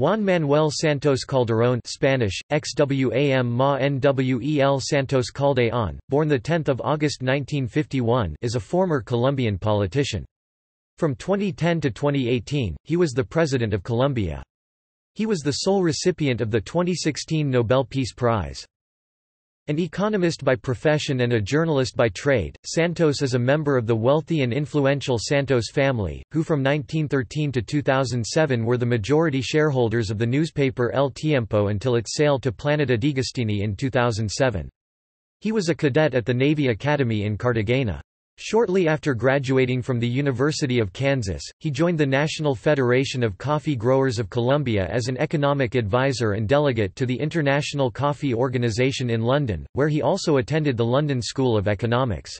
Juan Manuel Santos Calderón Spanish, XWAM Ma NWEL Santos Caldeón, born 10 August 1951 is a former Colombian politician. From 2010 to 2018, he was the President of Colombia. He was the sole recipient of the 2016 Nobel Peace Prize. An economist by profession and a journalist by trade, Santos is a member of the wealthy and influential Santos family, who from 1913 to 2007 were the majority shareholders of the newspaper El Tiempo until its sale to Planeta DeAgostini in 2007. He was a cadet at the Navy Academy in Cartagena. Shortly after graduating from the University of Kansas, he joined the National Federation of Coffee Growers of Colombia as an economic advisor and delegate to the International Coffee Organization in London, where he also attended the London School of Economics.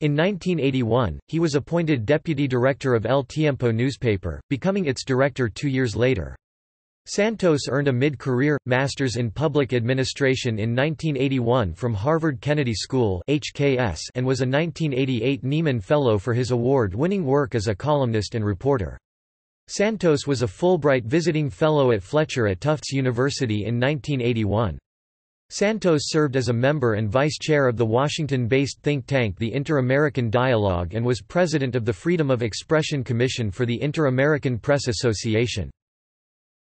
In 1981, he was appointed deputy director of El Tiempo newspaper, becoming its director two years later. Santos earned a mid-career, Master's in Public Administration in 1981 from Harvard Kennedy School HKS and was a 1988 Nieman Fellow for his award-winning work as a columnist and reporter. Santos was a Fulbright Visiting Fellow at Fletcher at Tufts University in 1981. Santos served as a member and vice chair of the Washington-based think tank the Inter-American Dialogue and was president of the Freedom of Expression Commission for the Inter-American Press Association.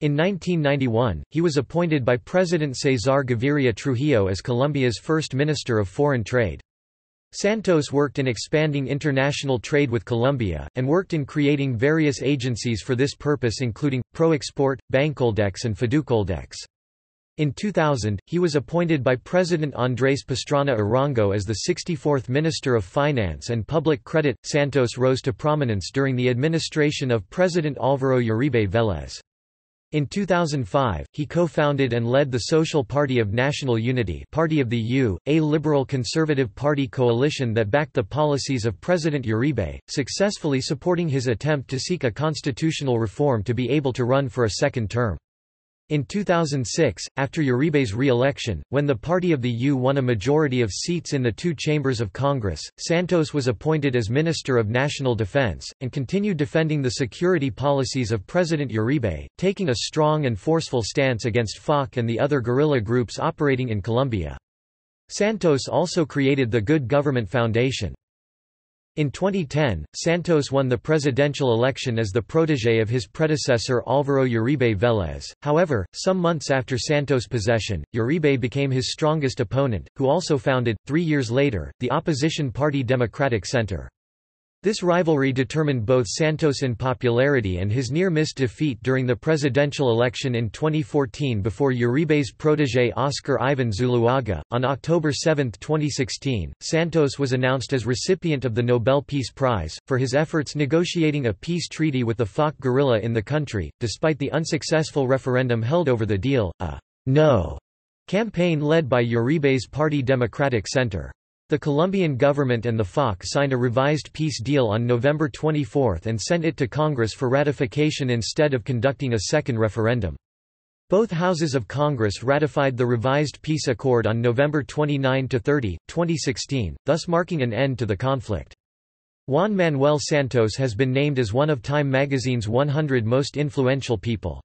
In 1991, he was appointed by President Cesar Gaviria Trujillo as Colombia's first Minister of Foreign Trade. Santos worked in expanding international trade with Colombia, and worked in creating various agencies for this purpose including, ProExport, Bancoldex and Fiducoldex. In 2000, he was appointed by President Andrés Pastrana Arango as the 64th Minister of Finance and Public Credit. Santos rose to prominence during the administration of President Álvaro Uribe Vélez. In 2005, he co-founded and led the Social Party of National Unity Party of the U, a liberal conservative party coalition that backed the policies of President Uribe, successfully supporting his attempt to seek a constitutional reform to be able to run for a second term. In 2006, after Uribe's re-election, when the Party of the U won a majority of seats in the two chambers of Congress, Santos was appointed as Minister of National Defense, and continued defending the security policies of President Uribe, taking a strong and forceful stance against FARC and the other guerrilla groups operating in Colombia. Santos also created the Good Government Foundation. In 2010, Santos won the presidential election as the protégé of his predecessor Álvaro Uribe Vélez. However, some months after Santos' possession, Uribe became his strongest opponent, who also founded, three years later, the opposition party Democratic Center. This rivalry determined both Santos in popularity and his near-miss defeat during the presidential election in 2014 before Uribe's protégé Oscar Ivan Zuluaga. On October 7, 2016, Santos was announced as recipient of the Nobel Peace Prize, for his efforts negotiating a peace treaty with the FARC guerrilla in the country, despite the unsuccessful referendum held over the deal, a no campaign led by Uribe's party Democratic Center. The Colombian government and the FARC signed a revised peace deal on November 24 and sent it to Congress for ratification instead of conducting a second referendum. Both houses of Congress ratified the revised peace accord on November 29 to 30, 2016, thus marking an end to the conflict. Juan Manuel Santos has been named as one of Time magazine's 100 most influential people.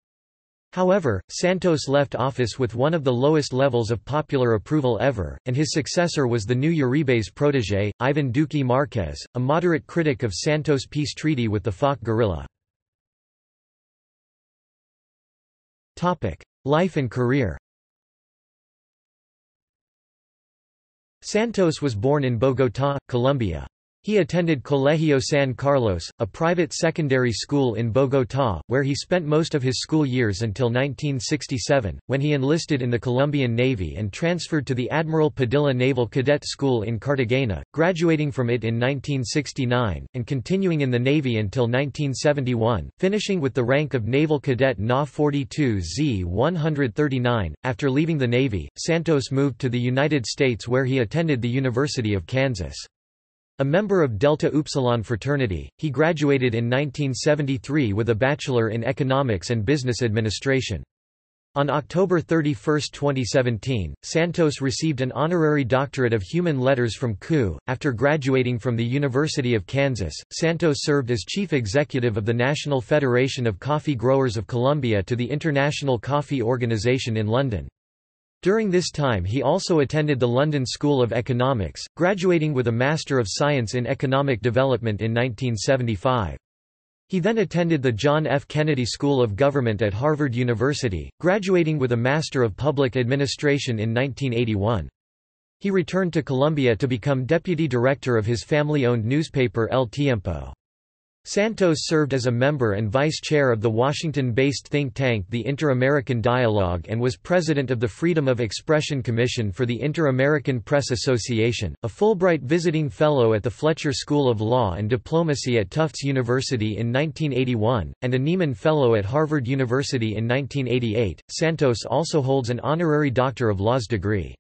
However, Santos left office with one of the lowest levels of popular approval ever, and his successor was the new Uribe's protégé, Ivan Duque Márquez, a moderate critic of Santos' peace treaty with the FARC guerrilla. Life and career Santos was born in Bogotá, Colombia. He attended Colegio San Carlos, a private secondary school in Bogotá, where he spent most of his school years until 1967, when he enlisted in the Colombian Navy and transferred to the Admiral Padilla Naval Cadet School in Cartagena, graduating from it in 1969, and continuing in the Navy until 1971, finishing with the rank of Naval Cadet Na 42 Z 139. After leaving the Navy, Santos moved to the United States where he attended the University of Kansas. A member of Delta Upsilon fraternity, he graduated in 1973 with a Bachelor in Economics and Business Administration. On October 31, 2017, Santos received an honorary doctorate of human letters from KU. After graduating from the University of Kansas, Santos served as chief executive of the National Federation of Coffee Growers of Colombia to the International Coffee Organization in London. During this time he also attended the London School of Economics, graduating with a Master of Science in Economic Development in 1975. He then attended the John F. Kennedy School of Government at Harvard University, graduating with a Master of Public Administration in 1981. He returned to Colombia to become deputy director of his family-owned newspaper El Tiempo. Santos served as a member and vice chair of the Washington-based think tank the Inter-American Dialogue and was president of the Freedom of Expression Commission for the Inter-American Press Association, a Fulbright visiting fellow at the Fletcher School of Law and Diplomacy at Tufts University in 1981, and a Nieman Fellow at Harvard University in 1988. Santos also holds an honorary Doctor of Laws degree.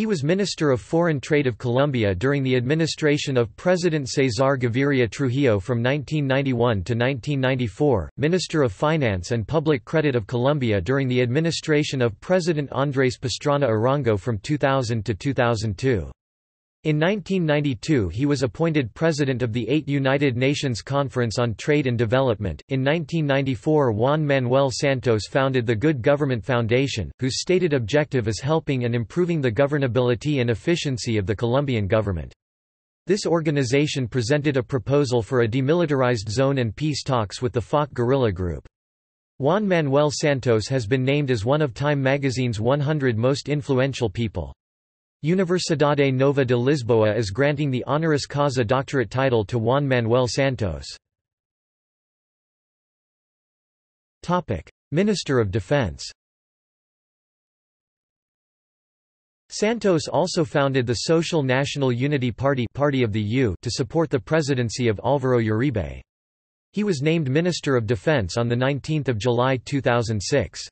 He was Minister of Foreign Trade of Colombia during the administration of President Cesar Gaviria Trujillo from 1991 to 1994, Minister of Finance and Public Credit of Colombia during the administration of President Andrés Pastrana Arango from 2000 to 2002. In 1992 he was appointed President of the Eight United Nations Conference on Trade and Development. In 1994 Juan Manuel Santos founded the Good Government Foundation, whose stated objective is helping and improving the governability and efficiency of the Colombian government. This organization presented a proposal for a demilitarized zone and peace talks with the FARC guerrilla group. Juan Manuel Santos has been named as one of Time magazine's 100 most influential people. Universidade Nova de Lisboa is granting the honoris causa doctorate title to Juan Manuel Santos. Minister of Defense Santos also founded the Social National Unity Party, Party of the U to support the presidency of Álvaro Uribe. He was named Minister of Defense on 19 July 2006.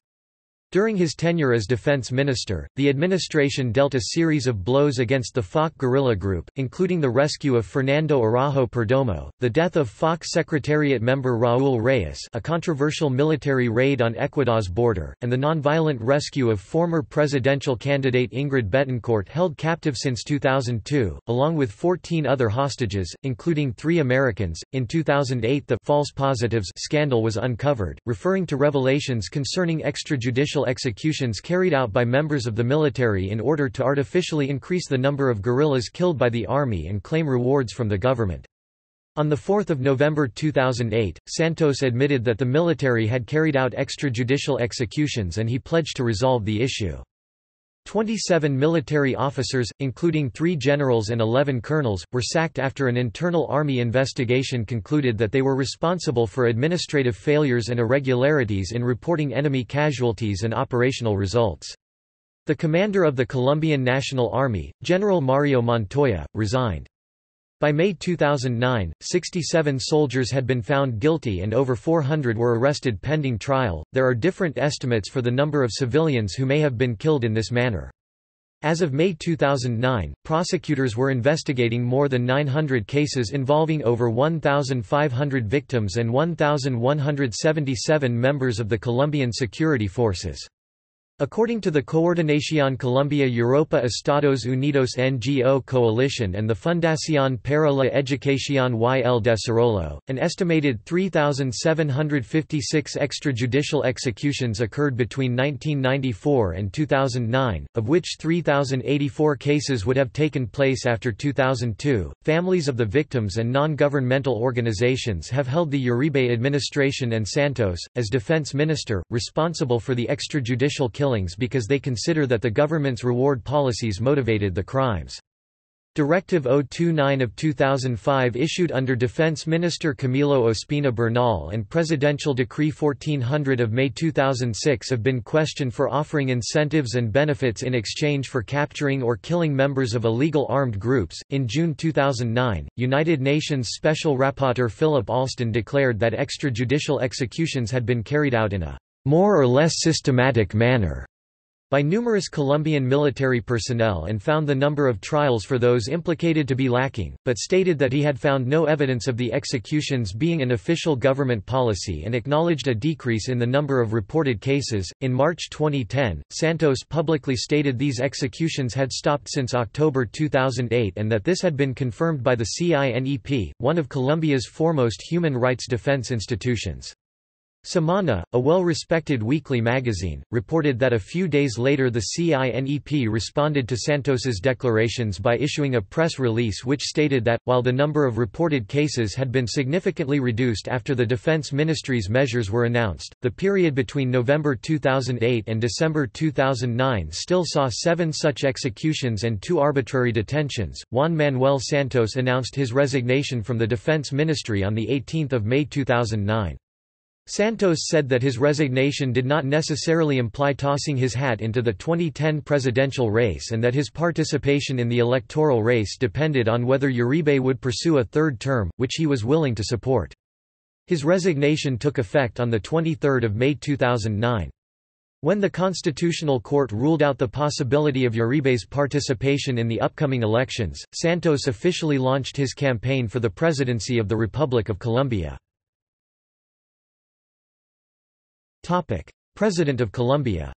During his tenure as defense minister, the administration dealt a series of blows against the FARC guerrilla group, including the rescue of Fernando Araujo Perdomo, the death of FARC Secretariat member Raúl Reyes a controversial military raid on Ecuador's border, and the nonviolent rescue of former presidential candidate Ingrid Betancourt held captive since 2002, along with 14 other hostages, including three Americans. In 2008 the false positives scandal was uncovered, referring to revelations concerning extrajudicial executions carried out by members of the military in order to artificially increase the number of guerrillas killed by the army and claim rewards from the government. On 4 November 2008, Santos admitted that the military had carried out extrajudicial executions and he pledged to resolve the issue. 27 military officers, including three generals and 11 colonels, were sacked after an internal army investigation concluded that they were responsible for administrative failures and irregularities in reporting enemy casualties and operational results. The commander of the Colombian National Army, General Mario Montoya, resigned. By May 2009, 67 soldiers had been found guilty and over 400 were arrested pending trial. There are different estimates for the number of civilians who may have been killed in this manner. As of May 2009, prosecutors were investigating more than 900 cases involving over 1,500 victims and 1,177 members of the Colombian security forces. According to the Coordinación Colombia Europa Estados Unidos NGO Coalition and the Fundación para la Educación y el Desarrollo, an estimated 3,756 extrajudicial executions occurred between 1994 and 2009, of which 3,084 cases would have taken place after 2002. Families of the victims and non governmental organizations have held the Uribe administration and Santos, as defense minister, responsible for the extrajudicial killing killings because they consider that the government's reward policies motivated the crimes. Directive 029 of 2005 issued under Defense Minister Camilo Ospina Bernal and Presidential Decree 1400 of May 2006 have been questioned for offering incentives and benefits in exchange for capturing or killing members of illegal armed groups. In June 2009, United Nations Special Rapporteur Philip Alston declared that extrajudicial executions had been carried out in a more or less systematic manner, by numerous Colombian military personnel and found the number of trials for those implicated to be lacking, but stated that he had found no evidence of the executions being an official government policy and acknowledged a decrease in the number of reported cases. In March 2010, Santos publicly stated these executions had stopped since October 2008 and that this had been confirmed by the CINEP, one of Colombia's foremost human rights defense institutions. Semana, a well-respected weekly magazine, reported that a few days later the CINEP responded to Santos's declarations by issuing a press release which stated that, while the number of reported cases had been significantly reduced after the Defense Ministry's measures were announced, the period between November 2008 and December 2009 still saw seven such executions and two arbitrary detentions. Juan Manuel Santos announced his resignation from the Defense Ministry on 18 May 2009. Santos said that his resignation did not necessarily imply tossing his hat into the 2010 presidential race and that his participation in the electoral race depended on whether Uribe would pursue a third term, which he was willing to support. His resignation took effect on 23 May 2009. When the Constitutional Court ruled out the possibility of Uribe's participation in the upcoming elections, Santos officially launched his campaign for the presidency of the Republic of Colombia. President of Colombia.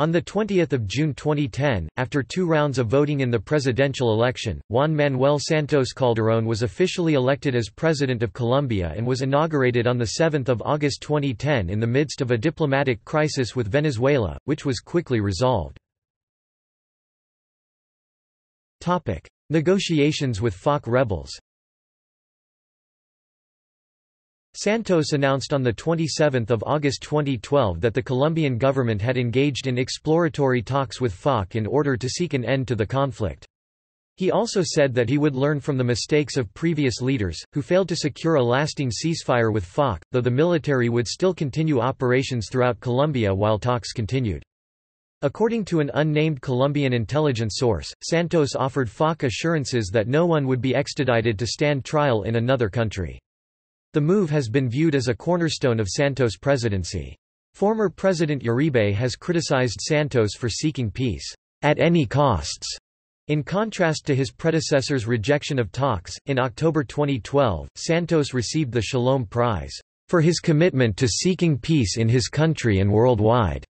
On 20 June 2010, after two rounds of voting in the presidential election, Juan Manuel Santos Calderón was officially elected as President of Colombia and was inaugurated on 7 August 2010 in the midst of a diplomatic crisis with Venezuela, which was quickly resolved. Negotiations with FARC rebels Santos announced on 27 August 2012 that the Colombian government had engaged in exploratory talks with FARC in order to seek an end to the conflict. He also said that he would learn from the mistakes of previous leaders, who failed to secure a lasting ceasefire with FARC, though the military would still continue operations throughout Colombia while talks continued. According to an unnamed Colombian intelligence source, Santos offered FARC assurances that no one would be extradited to stand trial in another country. The move has been viewed as a cornerstone of Santos' presidency. Former President Uribe has criticized Santos for seeking peace, at any costs. In contrast to his predecessor's rejection of talks, in October 2012, Santos received the Shalom Prize, for his commitment to seeking peace in his country and worldwide.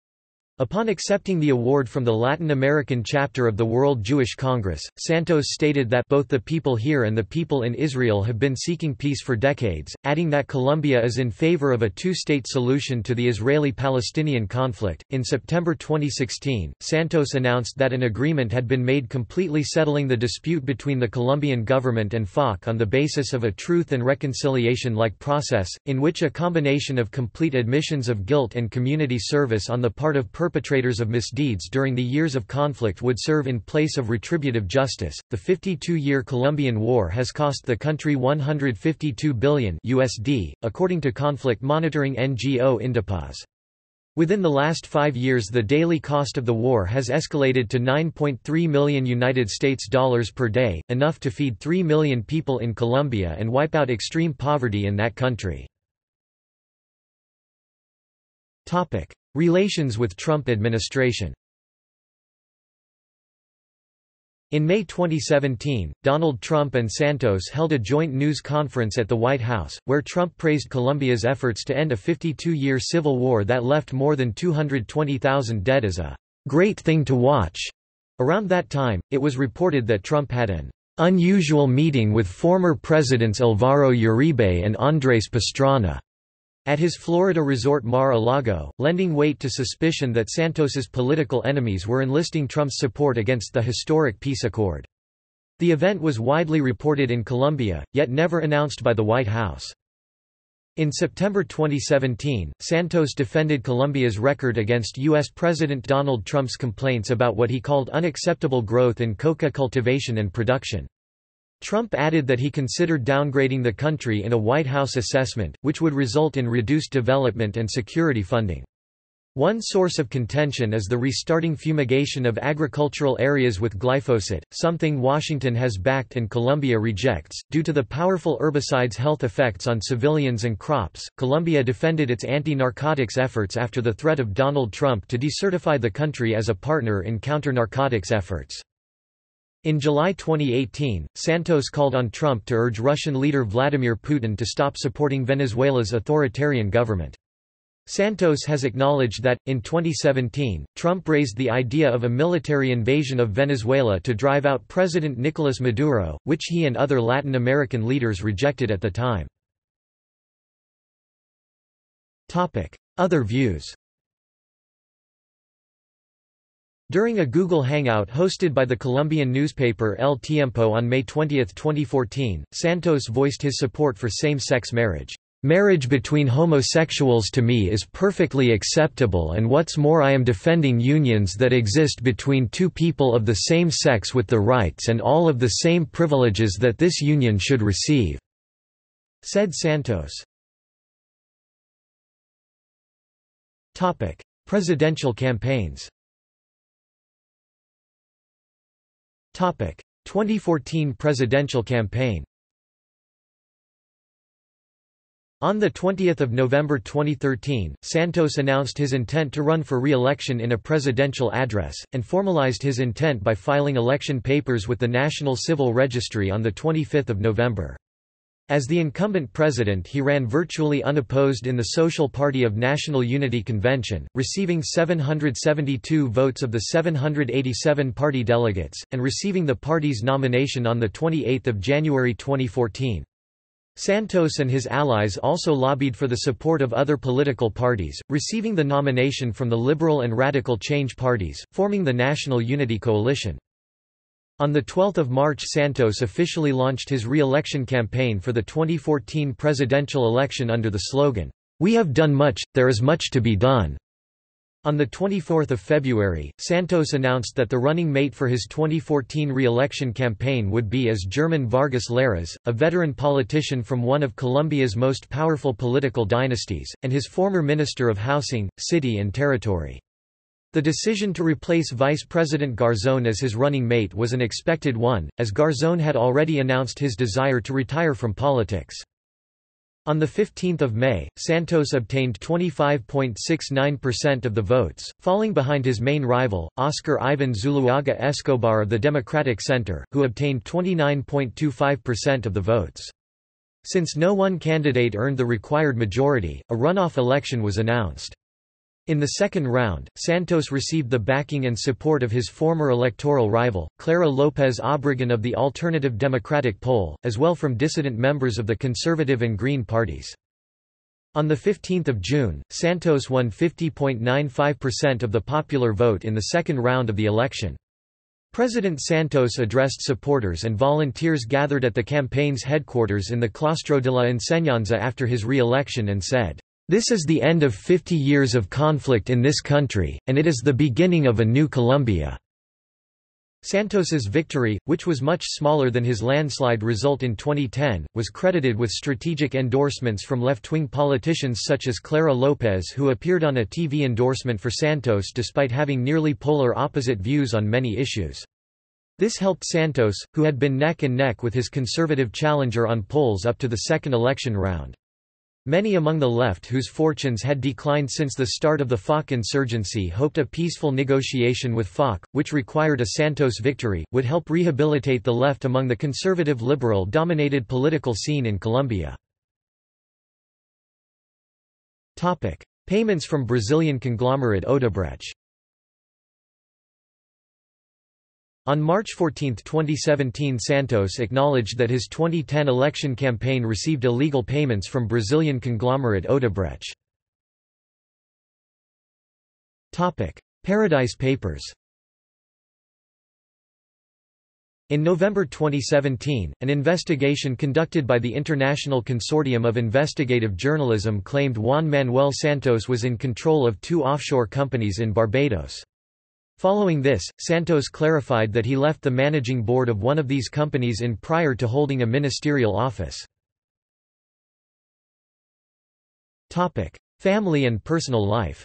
Upon accepting the award from the Latin American chapter of the World Jewish Congress, Santos stated that both the people here and the people in Israel have been seeking peace for decades, adding that Colombia is in favor of a two-state solution to the Israeli-Palestinian conflict. In September 2016, Santos announced that an agreement had been made completely settling the dispute between the Colombian government and FARC on the basis of a truth and reconciliation-like process, in which a combination of complete admissions of guilt and community service on the part of perpetrators of misdeeds during the years of conflict would serve in place of retributive justice. The 52-year Colombian War has cost the country 152 billion USD, according to conflict monitoring NGO Indepaz. Within the last five years the daily cost of the war has escalated to 9.3 million United States dollars per day, enough to feed 3 million people in Colombia and wipe out extreme poverty in that country. Relations with Trump administration In May 2017, Donald Trump and Santos held a joint news conference at the White House, where Trump praised Colombia's efforts to end a 52-year civil war that left more than 220,000 dead as a great thing to watch. Around that time, it was reported that Trump had an unusual meeting with former presidents Alvaro Uribe and Andrés Pastrana. At his Florida resort Mar-a-Lago, lending weight to suspicion that Santos's political enemies were enlisting Trump's support against the historic peace accord. The event was widely reported in Colombia, yet never announced by the White House. In September 2017, Santos defended Colombia's record against U.S. President Donald Trump's complaints about what he called unacceptable growth in coca cultivation and production. Trump added that he considered downgrading the country in a White House assessment, which would result in reduced development and security funding. One source of contention is the restarting fumigation of agricultural areas with glyphosate, something Washington has backed and Colombia rejects. Due to the powerful herbicide's health effects on civilians and crops, Colombia defended its anti narcotics efforts after the threat of Donald Trump to decertify the country as a partner in counter narcotics efforts. In July 2018, Santos called on Trump to urge Russian leader Vladimir Putin to stop supporting Venezuela's authoritarian government. Santos has acknowledged that, in 2017, Trump raised the idea of a military invasion of Venezuela to drive out President Nicolas Maduro, which he and other Latin American leaders rejected at the time. Other views During a Google Hangout hosted by the Colombian newspaper El Tiempo on May 20, 2014, Santos voiced his support for same-sex marriage. Marriage between homosexuals to me is perfectly acceptable and what's more I am defending unions that exist between two people of the same sex with the rights and all of the same privileges that this union should receive," said Santos. Presidential campaigns 2014 presidential campaign On 20 November 2013, Santos announced his intent to run for re-election in a presidential address, and formalized his intent by filing election papers with the National Civil Registry on 25 November. As the incumbent president he ran virtually unopposed in the Social Party of National Unity Convention, receiving 772 votes of the 787 party delegates, and receiving the party's nomination on 28 January 2014. Santos and his allies also lobbied for the support of other political parties, receiving the nomination from the Liberal and Radical Change parties, forming the National Unity Coalition. On 12 March Santos officially launched his re-election campaign for the 2014 presidential election under the slogan, "'We have done much, there is much to be done'". On 24 February, Santos announced that the running mate for his 2014 re-election campaign would be as German Vargas Lleras, a veteran politician from one of Colombia's most powerful political dynasties, and his former Minister of Housing, City and Territory. The decision to replace Vice President Garzón as his running mate was an expected one, as Garzón had already announced his desire to retire from politics. On 15 May, Santos obtained 25.69% of the votes, falling behind his main rival, Oscar Ivan Zuluaga Escobar of the Democratic Center, who obtained 29.25% of the votes. Since no one candidate earned the required majority, a runoff election was announced. In the second round, Santos received the backing and support of his former electoral rival, Clara López Obregón of the Alternative Democratic Pole, as well from dissident members of the Conservative and Green parties. On 15 June, Santos won 50.95% of the popular vote in the second round of the election. President Santos addressed supporters and volunteers gathered at the campaign's headquarters in the Claustro de la Enseñanza after his re-election and said, this is the end of 50 years of conflict in this country, and it is the beginning of a new Colombia." Santos's victory, which was much smaller than his landslide result in 2010, was credited with strategic endorsements from left-wing politicians such as Clara Lopez who appeared on a TV endorsement for Santos despite having nearly polar opposite views on many issues. This helped Santos, who had been neck and neck with his conservative challenger on polls up to the second election round. Many among the left whose fortunes had declined since the start of the FARC insurgency hoped a peaceful negotiation with FARC, which required a Santos victory, would help rehabilitate the left among the conservative liberal-dominated political scene in Colombia. Payments from Brazilian conglomerate Odebrecht On March 14, 2017 Santos acknowledged that his 2010 election campaign received illegal payments from Brazilian conglomerate Odebrecht. Paradise Papers In November 2017, an investigation conducted by the International Consortium of Investigative Journalism claimed Juan Manuel Santos was in control of two offshore companies in Barbados. Following this, Santos clarified that he left the managing board of one of these companies in prior to holding a ministerial office. Family and personal life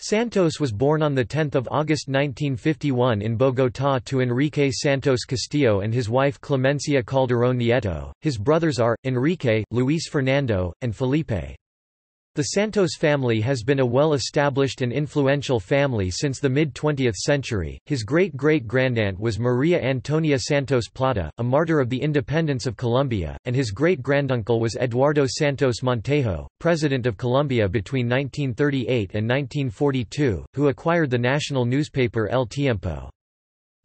Santos was born on 10 August 1951 in Bogotá to Enrique Santos Castillo and his wife Clemencia Calderón Nieto. His brothers are, Enrique, Luis Fernando, and Felipe. The Santos family has been a well-established and influential family since the mid-20th century. His great-great-grandaunt was Maria Antonia Santos Plata, a martyr of the independence of Colombia, and his great-granduncle was Eduardo Santos Montejo, president of Colombia between 1938 and 1942, who acquired the national newspaper El Tiempo.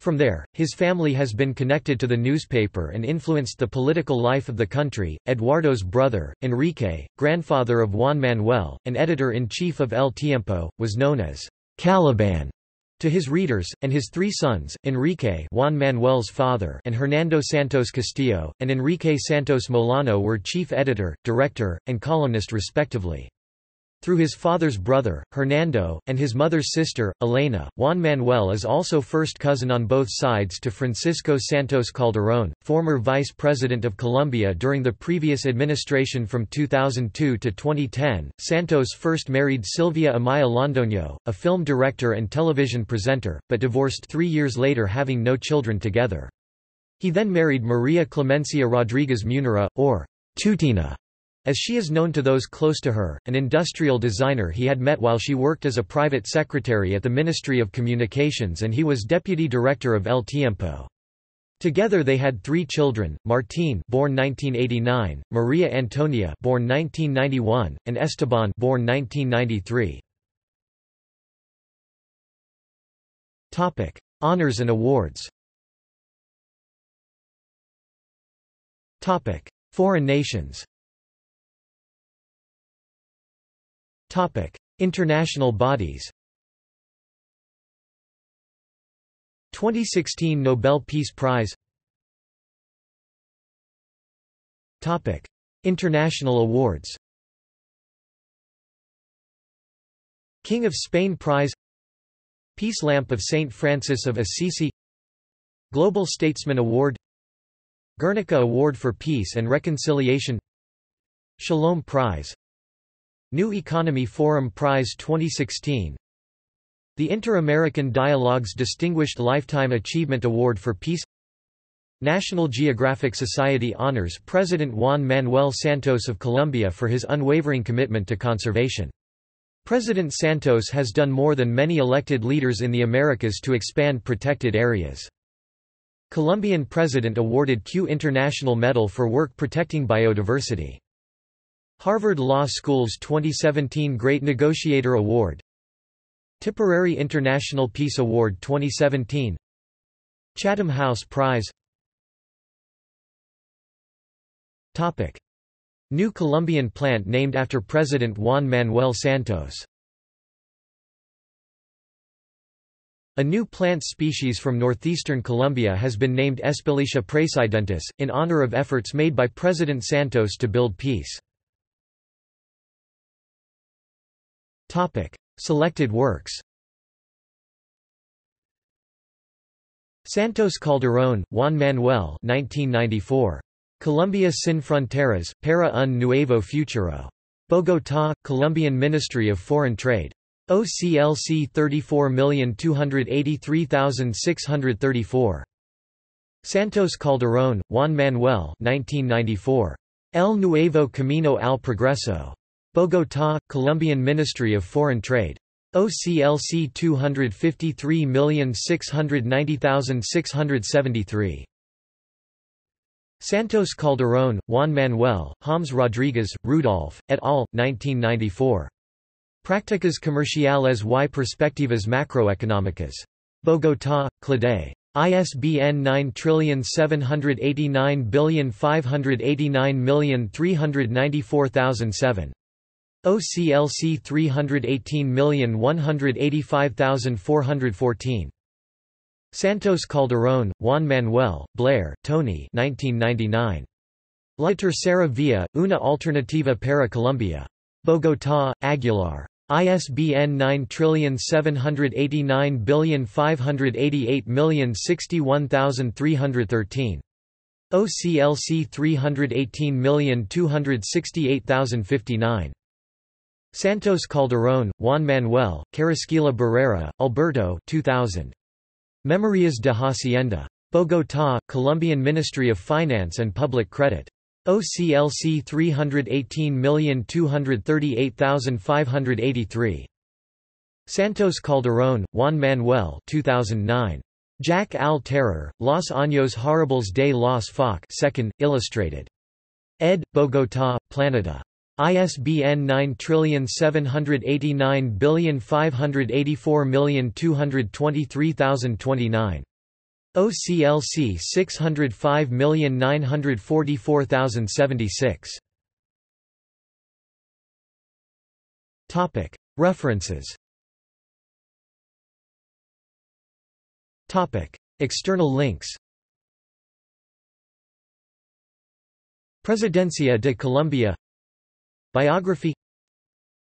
From there, his family has been connected to the newspaper and influenced the political life of the country. Eduardo's brother, Enrique, grandfather of Juan Manuel, and editor-in-chief of El Tiempo, was known as Caliban to his readers, and his three sons, Enrique Juan Manuel's father and Hernando Santos Castillo, and Enrique Santos Molano were chief editor, director, and columnist respectively. Through his father's brother, Hernando, and his mother's sister, Elena, Juan Manuel is also first cousin on both sides to Francisco Santos Calderón, former vice president of Colombia during the previous administration from 2002 to 2010. Santos first married Silvia Amaya Londoño, a film director and television presenter, but divorced three years later having no children together. He then married Maria Clemencia Rodriguez Munera, or Tutina, as she is known to those close to her, an industrial designer he had met while she worked as a private secretary at the Ministry of Communications and he was deputy director of El Tiempo. Together they had three children, Martín born 1989, Maria Antonia born 1991, and Esteban born 1993. Topic: Honors and awards. Topic: Foreign nations. International bodies 2016 Nobel Peace Prize Topic: International awards King of Spain Prize Peace Lamp of St. Francis of Assisi Global Statesman Award Guernica Award for Peace and Reconciliation Shalom Prize New Economy Forum Prize 2016 The Inter-American Dialogue's Distinguished Lifetime Achievement Award for Peace National Geographic Society honors President Juan Manuel Santos of Colombia for his unwavering commitment to conservation. President Santos has done more than many elected leaders in the Americas to expand protected areas. Colombian president awarded Q International Medal for work protecting biodiversity. Harvard Law School's 2017 Great Negotiator Award Tipperary International Peace Award 2017 Chatham House Prize Topic. New Colombian plant named after President Juan Manuel Santos A new plant species from northeastern Colombia has been named Espeletia praesidentis, in honor of efforts made by President Santos to build peace. Topic: Selected works. Santos Calderón, Juan Manuel 1994. Colombia sin fronteras, para un nuevo futuro. Bogotá, Colombian Ministry of Foreign Trade. OCLC 34283634. Santos Calderón, Juan Manuel 1994. El Nuevo Camino al Progreso. Bogotá, Colombian Ministry of Foreign Trade. OCLC 253690673. Santos Calderón, Juan Manuel, Homs Rodriguez, Rudolph, et al., 1994. Prácticas comerciales y perspectivas macroeconómicas. Bogotá, CLADE. ISBN 9789589394007. OCLC 318185414. Santos Calderón, Juan Manuel, Blair, Tony 1999. La Tercera Vía, una alternativa para Colombia. Bogotá, Aguilar. ISBN 9789588061313. OCLC 318268059. Santos Calderón, Juan Manuel, Carrasquilla Barrera, Alberto 2000. Memorias de Hacienda. Bogotá, Colombian Ministry of Finance and Public Credit. OCLC 318238583. Santos Calderón, Juan Manuel 2009. Jaque al Terror, Los Años Horribles de los FARC 2nd, illustrated. Ed. Bogotá, Planeta. ISBN 9789584223029. OCLC 605944076. Topic References Topic External links Presidencia de Colombia Biography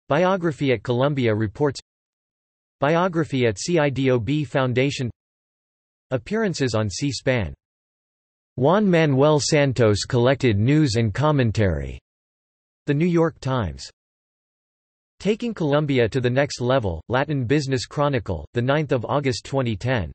Biography at Colombia Reports Biography at CIDOB Foundation Appearances on C-SPAN Juan Manuel Santos collected news and commentary. The New York Times. Taking Colombia to the Next Level, Latin Business Chronicle, 9 August 2010.